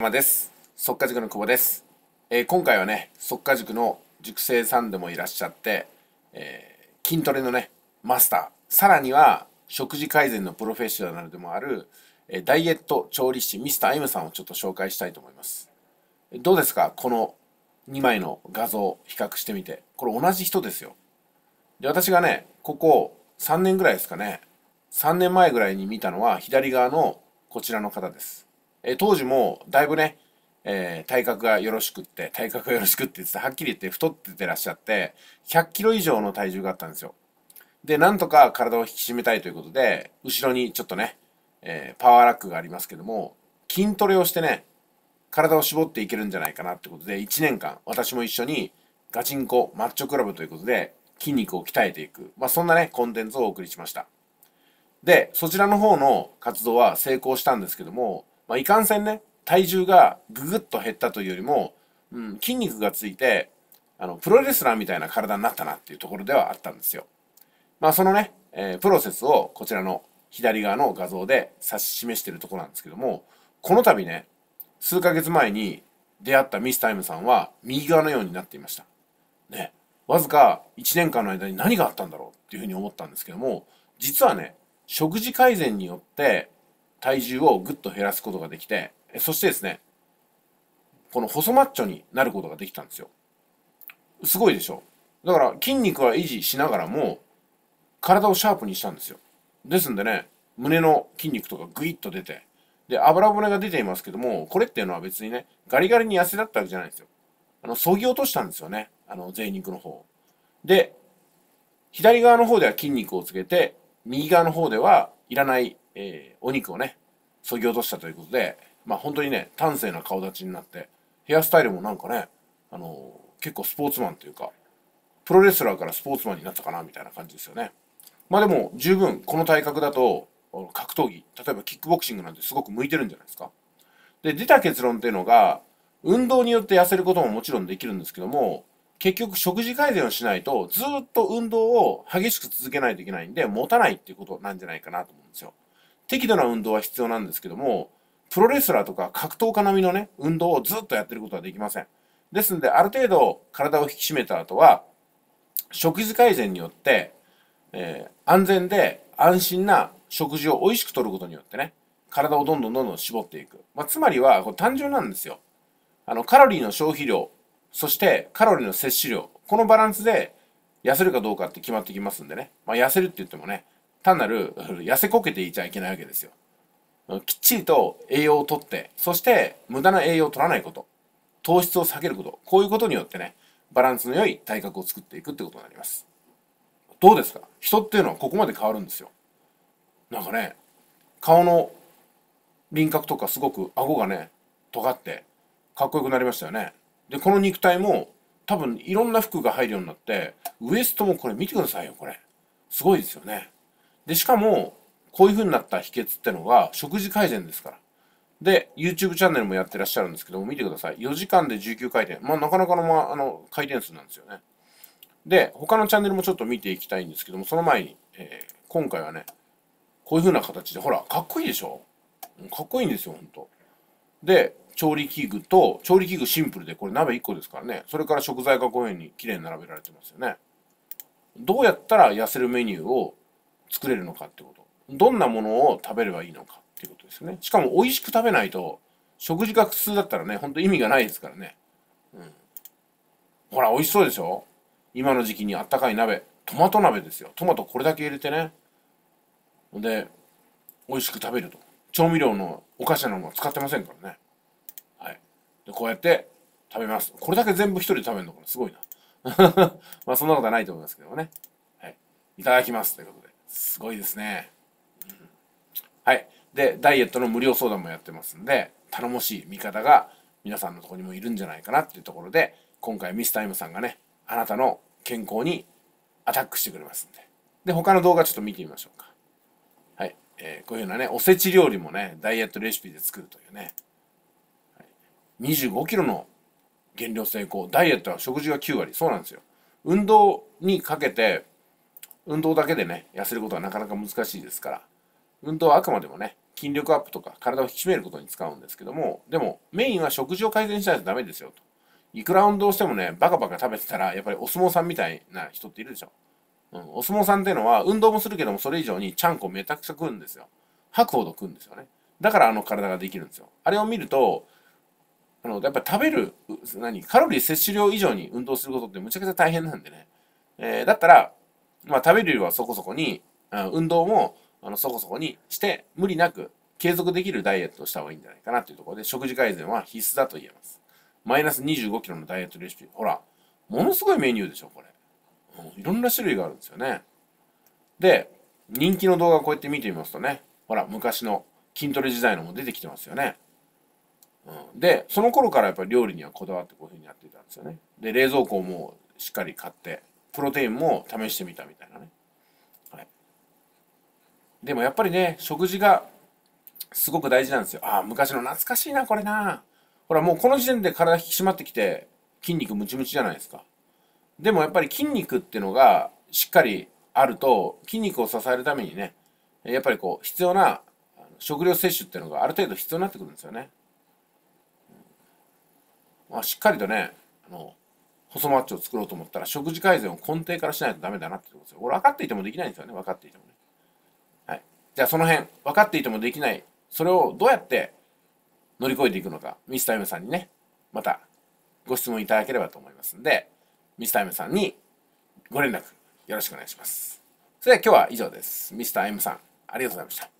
様です。速稼塾の久保です、えー今回はね速稼塾の塾生さんでもいらっしゃって、えー筋トレのねマスター。さらには食事改善のプロフェッショナルでもある、えーダイエット調理師ミスター M さんをちょっと紹介したいと思います。どうですか？この2枚の画像を比較してみて。これ同じ人ですよ。で私がねここ3年ぐらいですかね。3年前ぐらいに見たのは左側のこちらの方です。え当時もだいぶね、えー体格がよろしくって体格がよろしくって言ってはっきり言って太っててらっしゃって100キロ以上の体重があったんですよ。でなんとか体を引き締めたいということで後ろにちょっとね、えーパワーラックがありますけども筋トレをしてね体を絞っていけるんじゃないかなってことで1年間私も一緒にガチンコマッチョクラブということで筋肉を鍛えていく、まあ、そんなねコンテンツをお送りしました。でそちらの方の活動は成功したんですけども、まあ、いかんせんね体重がぐぐっと減ったというよりも、うん、筋肉がついてあのプロレスラーみたいな体になったなっていうところではあったんですよ。まあそのね、えープロセスをこちらの左側の画像で指し示しているところなんですけどもこの度ね数ヶ月前に出会ったミスタイムさんは右側のようになっていました。ねわずか1年間の間に何があったんだろうっていうふうに思ったんですけども実はね食事改善によって体重をぐっと減らすことができてそしてですねこの細マッチョになることができたんですよ。すごいでしょ。だから筋肉は維持しながらも体をシャープにしたんですよ。ですんでね胸の筋肉とかグイッと出てで油骨が出ていますけどもこれっていうのは別にねガリガリに痩せだったわけじゃないんですよ。あのそぎ落としたんですよね。あの贅肉の方で左側の方では筋肉をつけて右側の方ではいらない、えーお肉をねそぎ落としたということでまあ本当にね端正な顔立ちになってヘアスタイルもなんかねあのー結構スポーツマンというかプロレスラーからスポーツマンになったかなみたいな感じですよね。まあでも十分この体格だと格闘技例えばキックボクシングなんてすごく向いてるんじゃないですか。で出た結論っていうのが運動によって痩せることももちろんできるんですけども結局食事改善をしないとずっと運動を激しく続けないといけないんで持たないっていうことなんじゃないかなと思うんですよ。適度な運動は必要なんですけどもプロレスラーとか格闘家並みのね運動をずっとやってることはできません。ですんである程度体を引き締めた後は食事改善によって、えー安全で安心な食事を美味しくとることによってね体をどんどんどんどん絞っていく、まあ、つまりは単純なんですよ。あのカロリーの消費量そしてカロリーの摂取量このバランスで痩せるかどうかって決まってきますんでね、まあ、痩せるって言ってもね単なる痩せこけていちゃいけないわけですよ。きっちりと栄養をとってそして無駄な栄養を取らないこと。糖質を下げること。こういうことによってねバランスの良い体格を作っていくってことになります。どうですか？人っていうのはここまで変わるんですよ。なんかね顔の輪郭とかすごく顎がね尖ってかっこよくなりましたよね。でこの肉体も多分いろんな服が入るようになってウエストもこれ見てくださいよこれ。すごいですよね。でしかもこういう風になった秘訣ってのが食事改善ですから。で YouTube チャンネルもやってらっしゃるんですけども見てください。4時間で19回転。まあなかなかの,、まあ、の回転数なんですよね。で他のチャンネルもちょっと見ていきたいんですけどもその前に、えー今回はねこういう風な形でほらかっこいいでしょ？かっこいいんですよほんとで調理器具と調理器具シンプルでこれ鍋1個ですからね。それから食材がこういう風に綺麗に並べられてますよね。どうやったら痩せるメニューを作れるのかってこと。どんなものを食べればいいのかっていうことですね。しかも美味しく食べないと食事が苦痛だったらねほんと意味がないですからね、うん、ほら美味しそうでしょ。今の時期にあったかい鍋。トマト鍋ですよ。トマトこれだけ入れてね。で美味しく食べると。調味料のお菓子なのも使ってませんからね。はい。でこうやって食べます。これだけ全部一人で食べるのかな。すごいな。まあそんなことはないと思いますけどもね。はい。いただきます。ということで。すごいですね、はい。でダイエットの無料相談もやってますんで頼もしい味方が皆さんのとこにもいるんじゃないかなっていうところで今回ミスタイムさんがねあなたの健康にアタックしてくれますんで。で他の動画ちょっと見てみましょうか。はい、えーこういうようなねおせち料理もねダイエットレシピで作るというね、25キロの減量成功。ダイエットは食事が9割。そうなんですよ。運動にかけて運動だけでね痩せることはなかなか難しいですから。運動はあくまでもね筋力アップとか体を引き締めることに使うんですけどもでもメインは食事を改善しないとダメですよと。いくら運動してもねバカバカ食べてたらやっぱりお相撲さんみたいな人っているでしょ、うん、お相撲さんっていうのは運動もするけどもそれ以上にちゃんこめちゃくちゃ食うんですよ。吐くほど食うんですよね。だからあの体ができるんですよ。あれを見るとあのやっぱり食べる何カロリー摂取量以上に運動することってむちゃくちゃ大変なんでね、えー、だったら、まあ、食べる量はそこそこに運動もあのそこそこにして無理なく継続できるダイエットをした方がいいんじゃないかなというところで食事改善は必須だと言えます。マイナス25キロのダイエットレシピ。ほら、ものすごいメニューでしょ、これ。いろんな種類があるんですよね。で、人気の動画をこうやって見てみますとね、ほら、昔の筋トレ時代のも出てきてますよね。うん、で、その頃からやっぱり料理にはこだわってこういうふうにやっていたんですよね。で、冷蔵庫もしっかり買って、プロテインも試してみたみたいなね。でもやっぱりね、食事がすごく大事なんですよ。ああ、昔の懐かしいな、これな。ほら、もうこの時点で体引き締まってきて、筋肉ムチムチじゃないですか。でもやっぱり筋肉っていうのがしっかりあると、筋肉を支えるためにね、やっぱりこう、必要な食料摂取っていうのがある程度必要になってくるんですよね。まあ、しっかりとね、細マッチを作ろうと思ったら食事改善を根底からしないとダメだなってことですよ。俺分かっていてもできないんですよね。分かっていてもね。はいじゃあその辺分かっていてもできないそれをどうやって乗り越えていくのかミスター M さんにねまたご質問いただければと思いますんでミスター M さんにご連絡よろしくお願いしますそれでは今日は以上ですミスター M さんありがとうございました